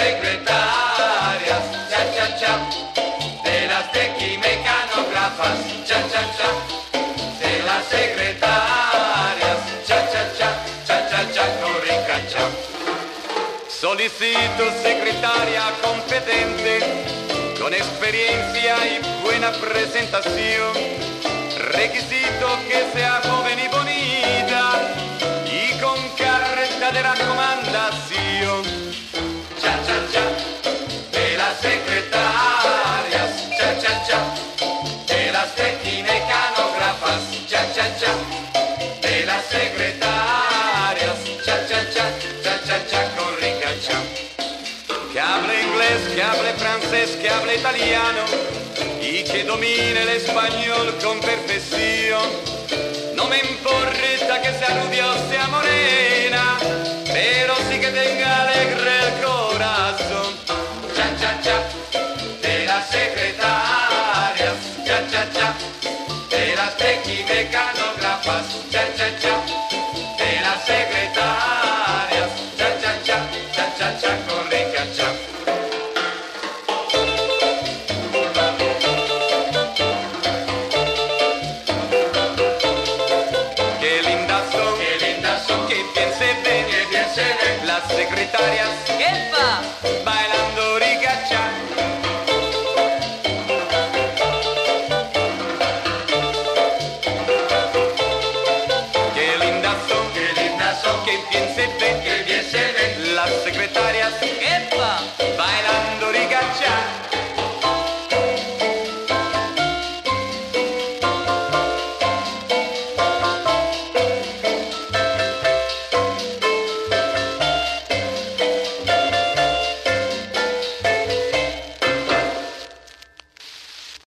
secretarias, cha cha cha, de las tequimecanógrafas, cha cha cha, de las secretarias, cha cha cha, cha cha cha, corrica cha. Solicito secretaria competente, con experiencia y buena presentación, requisito que sea joven y bonito. Que hable inglés, que hable francés, que hable italiano y que domine el español con perfección. No me importa que sea rubia o sea morena, pero sí que tenga alegre el corazón. cha cha cha de las secretarias cha cha cha de las tequimecanógrafas cha cha cha de las secretarias cha cha cha cha cha cha corrica Canarias.